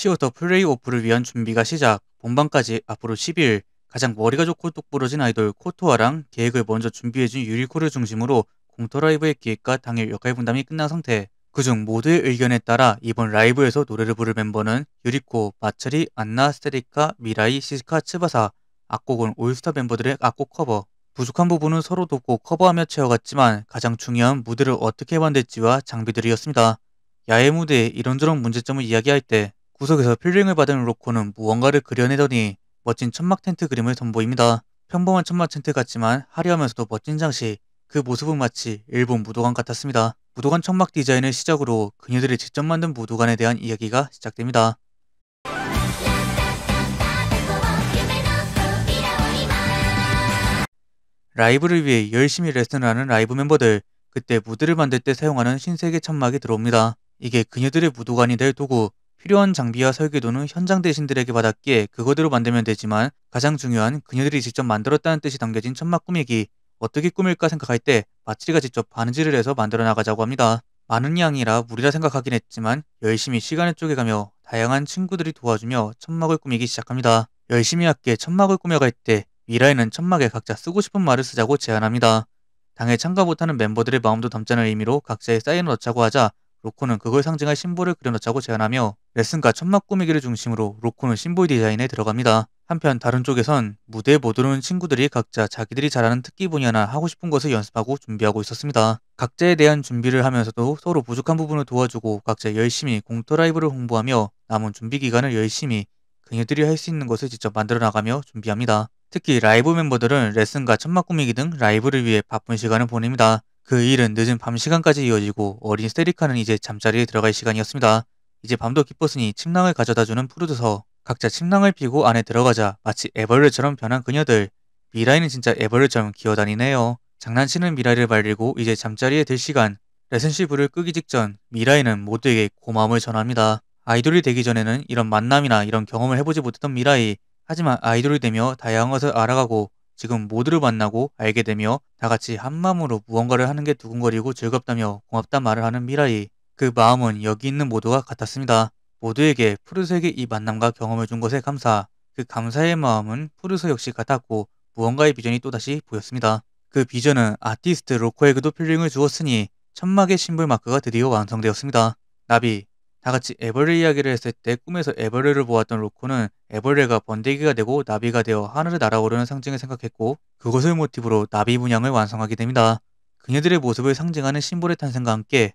시어터 플레이오프를 위한 준비가 시작, 본방까지 앞으로 10일 가장 머리가 좋고 똑부러진 아이돌 코토하랑 계획을 먼저 준비해준 유리코를 중심으로 공터 라이브의 기획과 당일 역할 분담이 끝난 상태. 그중 모두의 의견에 따라 이번 라이브에서 노래를 부를 멤버는 유리코, 마츠리, 안나, 세리카, 미라이, 시즈카, 츠바사, 악곡은 올스타 멤버들의 악곡 커버. 부족한 부분은 서로 돕고 커버하며 채워갔지만 가장 중요한 무대를 어떻게 만들지와 장비들이었습니다. 야외 무대에 이런저런 문제점을 이야기할 때 구석에서 feeling을 받은 로코는 무언가를 그려내더니 멋진 천막 텐트 그림을 선보입니다. 평범한 천막 텐트 같지만 화려하면서도 멋진 장식. 그 모습은 마치 일본 무도관 같았습니다. 무도관 천막 디자인을 시작으로 그녀들이 직접 만든 무도관에 대한 이야기가 시작됩니다. 라이브를 위해 열심히 레슨을 하는 라이브 멤버들 그때 무드를 만들 때 사용하는 신세계 천막이 들어옵니다. 이게 그녀들의 무도관이 될 도구 필요한 장비와 설계도는 현장 대신들에게 받았기에 그거대로 만들면 되지만 가장 중요한 그녀들이 직접 만들었다는 뜻이 담겨진 천막 꾸미기 어떻게 꾸밀까 생각할 때 마치리가 직접 바느질을 해서 만들어 나가자고 합니다. 많은 양이라 무리라 생각하긴 했지만 열심히 시간을 쪼개가며 다양한 친구들이 도와주며 천막을 꾸미기 시작합니다. 열심히 함께 천막을 꾸며갈 때 미라이는 천막에 각자 쓰고 싶은 말을 쓰자고 제안합니다. 당일에 참가 못하는 멤버들의 마음도 담자는 의미로 각자의 사인을 넣자고 하자 로코는 그걸 상징할 심볼을 그려놓자고 제안하며 레슨과 천막 꾸미기를 중심으로 로코는 심볼 디자인에 들어갑니다. 한편 다른 쪽에선 무대에 못 오르는 친구들이 각자 자기들이 잘하는 특기 분야나 하고 싶은 것을 연습하고 준비하고 있었습니다. 각자에 대한 준비를 하면서도 서로 부족한 부분을 도와주고 각자 열심히 공터 라이브를 홍보하며 남은 준비 기간을 열심히 그녀들이 할 수 있는 것을 직접 만들어 나가며 준비합니다. 특히 라이브 멤버들은 레슨과 천막 꾸미기 등 라이브를 위해 바쁜 시간을 보냅니다. 그 일은 늦은 밤 시간까지 이어지고 어린 스테리카는 이제 잠자리에 들어갈 시간이었습니다. 이제 밤도 깊었으니 침낭을 가져다주는 프로듀서 각자 침낭을 피고 안에 들어가자 마치 애벌레처럼 변한 그녀들 미라이는 진짜 애벌레처럼 기어다니네요. 장난치는 미라이를 말리고 이제 잠자리에 들 시간 레슨실 불을 끄기 직전 미라이는 모두에게 고마움을 전합니다. 아이돌이 되기 전에는 이런 만남이나 이런 경험을 해보지 못했던 미라이 하지만 아이돌이 되며 다양한 것을 알아가고 지금 모두를 만나고 알게 되며 다 같이 한마음으로 무언가를 하는 게 두근거리고 즐겁다며 고맙단 말을 하는 미라이. 그 마음은 여기 있는 모두가 같았습니다. 모두에게 프로듀서에게 이 만남과 경험을 준 것에 감사. 그 감사의 마음은 프로듀서 역시 같았고 무언가의 비전이 또다시 보였습니다. 그 비전은 아티스트 로코에게도 feeling을 주었으니 천막의 심볼 마크가 드디어 완성되었습니다. 나비, 다 같이 애벌레 이야기를 했을 때 꿈에서 애벌레를 보았던 로코는 애벌레가 번데기가 되고 나비가 되어 하늘을 날아오르는 상징을 생각했고 그것을 모티브로 나비 문양을 완성하게 됩니다. 그녀들의 모습을 상징하는 심볼의 탄생과 함께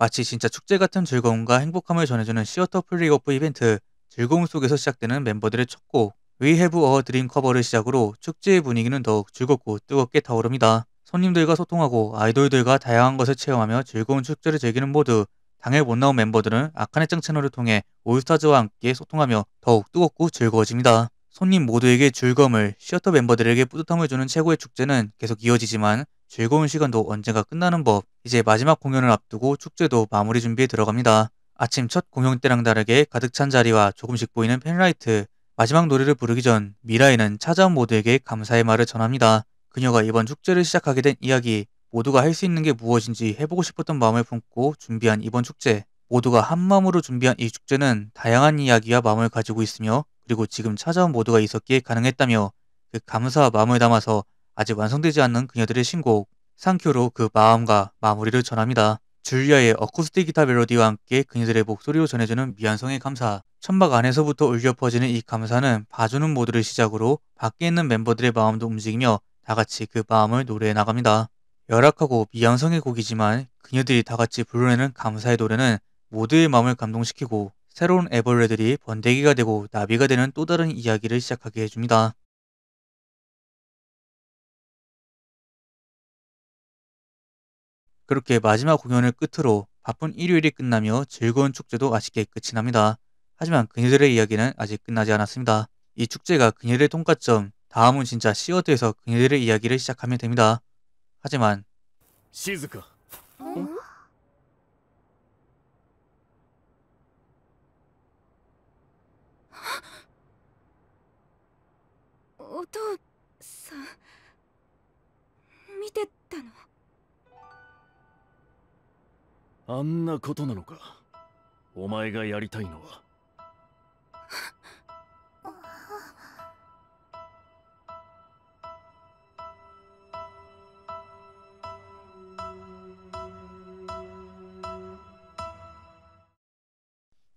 마치 진짜 축제 같은 즐거움과 행복함을 전해주는 시어터 pre-open 이벤트, 즐거움 속에서 시작되는 멤버들의 첫 곡, We Have a Dream 커버를 시작으로 축제의 분위기는 더욱 즐겁고 뜨겁게 타오릅니다. 손님들과 소통하고 아이돌들과 다양한 것을 체험하며 즐거운 축제를 즐기는 모두 당일 못 나온 멤버들은 아카네짱 채널을 통해 올스타즈와 함께 소통하며 더욱 뜨겁고 즐거워집니다. 손님 모두에게 즐거움을, 시어터 멤버들에게 뿌듯함을 주는 최고의 축제는 계속 이어지지만 즐거운 시간도 언젠가 끝나는 법. 이제 마지막 공연을 앞두고 축제도 마무리 준비에 들어갑니다. 아침 첫 공연 때랑 다르게 가득 찬 자리와 조금씩 보이는 펜라이트. 마지막 노래를 부르기 전 미라이는 찾아온 모두에게 감사의 말을 전합니다. 그녀가 이번 축제를 시작하게 된 이야기, 모두가 할 수 있는 게 무엇인지 해보고 싶었던 마음을 품고 준비한 이번 축제. 모두가 한 마음으로 준비한 이 축제는 다양한 이야기와 마음을 가지고 있으며 그리고 지금 찾아온 모두가 있었기에 가능했다며 그 감사와 마음을 담아서 아직 완성되지 않는 그녀들의 신곡 상큐로 그 마음과 마무리를 전합니다. 줄리아의 어쿠스틱 기타 멜로디와 함께 그녀들의 목소리로 전해주는 미안성의 감사 천막 안에서부터 울려 퍼지는 이 감사는 봐주는 모두를 시작으로 밖에 있는 멤버들의 마음도 움직이며 다 같이 그 마음을 노래해 나갑니다. 열악하고 미양성의 곡이지만 그녀들이 다 같이 불러내는 감사의 노래는 모두의 마음을 감동시키고 새로운 애벌레들이 번데기가 되고 나비가 되는 또 다른 이야기를 시작하게 해줍니다. 그렇게 마지막 공연을 끝으로 바쁜 일요일이 끝나며 즐거운 축제도 아쉽게 끝이 납니다. 하지만 그녀들의 이야기는 아직 끝나지 않았습니다. 이 축제가 그녀들의 통과점, 다음은 진짜 시어터에서 그녀들의 이야기를 시작하면 됩니다. 하지만 静かお父さん見てたのあんなことなのかお前がやりたいのは。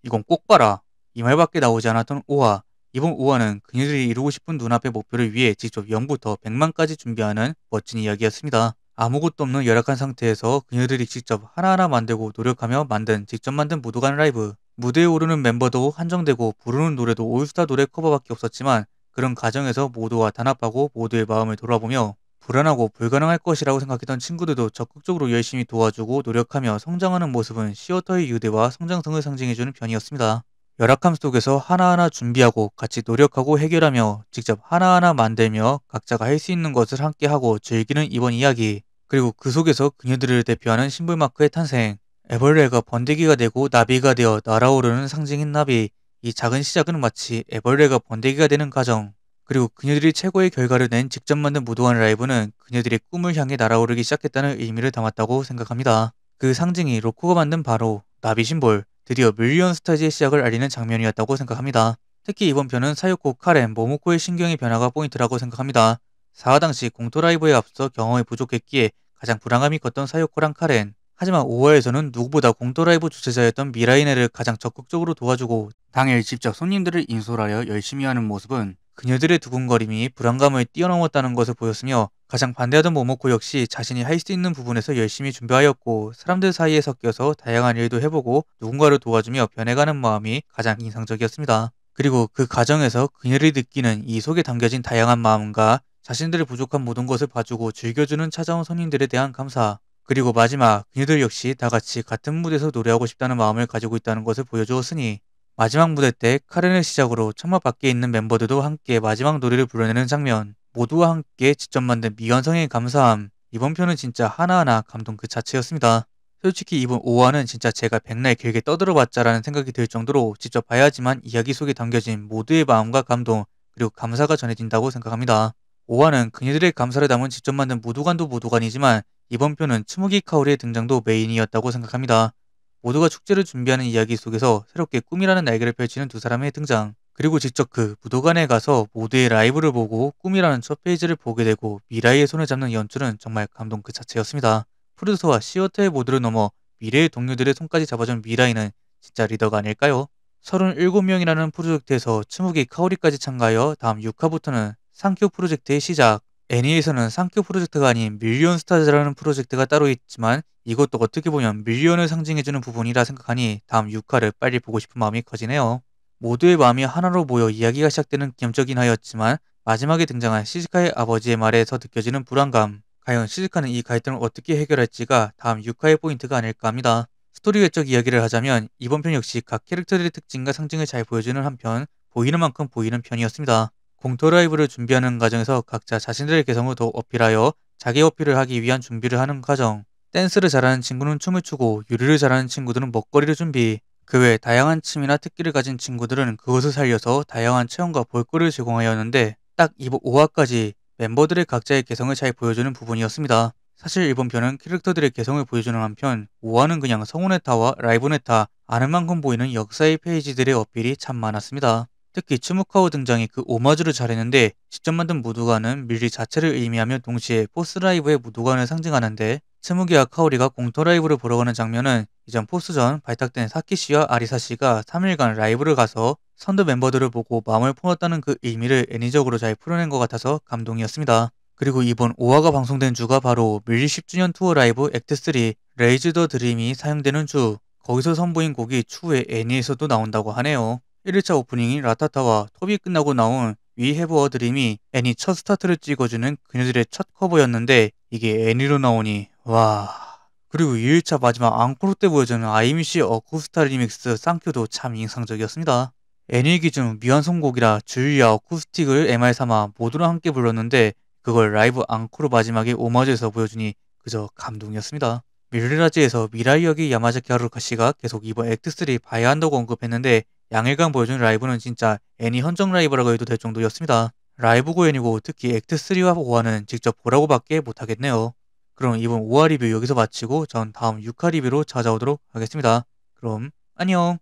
이건 꼭 봐라. 이 말밖에 나오지 않았던 오화. 이번 오화는 그녀들이 이루고 싶은 눈앞의 목표를 위해 직접 0부터 100만까지 준비하는 멋진 이야기였습니다. 아무것도 없는 열악한 상태에서 그녀들이 직접 하나하나 만들고 노력하며 만든 직접 만든 무도관 라이브. 무대에 오르는 멤버도 한정되고 부르는 노래도 올스타 노래 커버밖에 없었지만 그런 과정에서 모두와 단합하고 모두의 마음을 돌아보며 불안하고 불가능할 것이라고 생각했던 친구들도 적극적으로 열심히 도와주고 노력하며 성장하는 모습은 시어터의 유대와 성장성을 상징해주는 편이었습니다. 열악함 속에서 하나하나 준비하고 같이 노력하고 해결하며 직접 하나하나 만들며 각자가 할 수 있는 것을 함께 하고 즐기는 이번 이야기 그리고 그 속에서 그녀들을 대표하는 심볼마크의 탄생 애벌레가 번데기가 되고 나비가 되어 날아오르는 상징인 나비 이 작은 시작은 마치 애벌레가 번데기가 되는 과정 그리고 그녀들이 최고의 결과를 낸 직접 만든 무도관 라이브는 그녀들의 꿈을 향해 날아오르기 시작했다는 의미를 담았다고 생각합니다. 그 상징이 로코가 만든 바로 나비 심볼, 드디어 밀리언 스타즈의 시작을 알리는 장면이었다고 생각합니다. 특히 이번 편은 사요코, 카렌, 모모코의 심경의 변화가 포인트라고 생각합니다. 4화 당시 공터 라이브에 앞서 경험이 부족했기에 가장 불안감이 컸던 사요코랑 카렌. 하지만 5화에서는 누구보다 공터 라이브 주최자였던 미라이네를 가장 적극적으로 도와주고 당일 직접 손님들을 인솔하여 열심히 하는 모습은 그녀들의 두근거림이 불안감을 뛰어넘었다는 것을 보였으며 가장 반대하던 모모코 역시 자신이 할 수 있는 부분에서 열심히 준비하였고 사람들 사이에 섞여서 다양한 일도 해보고 누군가를 도와주며 변해가는 마음이 가장 인상적이었습니다. 그리고 그 과정에서 그녀를 느끼는 이 속에 담겨진 다양한 마음과 자신들의 부족한 모든 것을 봐주고 즐겨주는 찾아온 손님들에 대한 감사 그리고 마지막 그녀들 역시 다 같이 같은 무대에서 노래하고 싶다는 마음을 가지고 있다는 것을 보여주었으니 마지막 무대 때 카렌을 시작으로 천막 밖에 있는 멤버들도 함께 마지막 노래를 불러내는 장면 모두와 함께 직접 만든 미완성의 감사함 이번 편은 진짜 하나하나 감동 그 자체였습니다. 솔직히 이번 5화는 진짜 제가 백날 길게 떠들어봤자라는 생각이 들 정도로 직접 봐야지만 이야기 속에 담겨진 모두의 마음과 감동 그리고 감사가 전해진다고 생각합니다. 5화는 그녀들의 감사를 담은 직접 만든 무도관도 무도관이지만 이번 편은 츠무기 카오리의 등장도 메인이었다고 생각합니다. 모두가 축제를 준비하는 이야기 속에서 새롭게 꿈이라는 날개를 펼치는 두 사람의 등장 그리고 직접 그 무도관에 가서 모두의 라이브를 보고 꿈이라는 첫 페이지를 보게 되고 미라이의 손을 잡는 연출은 정말 감동 그 자체였습니다. 프로듀서와 시어터의 모두를 넘어 미래의 동료들의 손까지 잡아준 미라이는 진짜 리더가 아닐까요? 37명이라는 프로젝트에서 츠무기 카오리까지 참가하여 다음 6화부터는 상큐 프로젝트의 시작 애니에서는 상큐 프로젝트가 아닌 밀리언 스타즈라는 프로젝트가 따로 있지만 이것도 어떻게 보면 밀리언을 상징해주는 부분이라 생각하니 다음 6화를 빨리 보고 싶은 마음이 커지네요. 모두의 마음이 하나로 모여 이야기가 시작되는 기념적인 하였지만 마지막에 등장한 시즈카의 아버지의 말에서 느껴지는 불안감 과연 시즈카는 이 갈등을 어떻게 해결할지가 다음 6화의 포인트가 아닐까 합니다. 스토리 외적 이야기를 하자면 이번 편 역시 각 캐릭터들의 특징과 상징을 잘 보여주는 한편 보이는 만큼 보이는 편이었습니다. 공터 라이브를 준비하는 과정에서 각자 자신들의 개성을 더 어필하여 자기 어필을 하기 위한 준비를 하는 과정 댄스를 잘하는 친구는 춤을 추고 요리를 잘하는 친구들은 먹거리를 준비 그 외 다양한 취미나 특기를 가진 친구들은 그것을 살려서 다양한 체험과 볼거리를 제공하였는데 딱 이번 5화까지 멤버들의 각자의 개성을 잘 보여주는 부분이었습니다. 사실 이번 편은 캐릭터들의 개성을 보여주는 한편 5화는 그냥 성우네타와 라이브네타 아는 만큼 보이는 역사의 페이지들의 어필이 참 많았습니다. 특히 츠무카오 등장이 그 오마주를 잘했는데 직접 만든 무도관은 밀리 자체를 의미하며 동시에 포스 라이브의 무도관을 상징하는데 츠무기와 카오리가 공터 라이브를 보러 가는 장면은 이전 Fourth전 발탁된 사키 씨와 아리사 씨가 3일간 라이브를 가서 선두 멤버들을 보고 마음을 품었다는 그 의미를 애니적으로 잘 풀어낸 것 같아서 감동이었습니다. 그리고 이번 5화가 방송된 주가 바로 밀리 10주년 투어 라이브 Act 3 Raise the Dream이 사용되는 주 거기서 선보인 곡이 추후에 애니에서도 나온다고 하네요. 1일차 오프닝인 라타타와 톱이 끝나고 나온 We Have A Dream이 애니 첫 스타트를 찍어주는 그녀들의 첫 커버였는데 이게 애니로 나오니 와 그리고 2일차 마지막 앙코르 때 보여주는 아이미씨 어쿠스틱 remix Thank You도 참 인상적이었습니다. 애니 기준 미완성곡이라 주유와 어쿠스틱을 MR 삼아 모두랑 함께 불렀는데 그걸 라이브 앙코르 마지막에 오마주에서 보여주니 그저 감동이었습니다. 밀리라지에서 미라이 역의 야마자키 하루카 씨가 계속 이번 Act 3 봐야 한다고 언급했는데 양일간 보여준 라이브는 진짜 애니 헌정 라이브라고 해도 될 정도였습니다. 라이브 공연이고 특히 Act 3와 5화는 직접 보라고밖에 못하겠네요. 그럼 이번 5화 리뷰 여기서 마치고 전 다음 6화 리뷰로 찾아오도록 하겠습니다. 그럼 안녕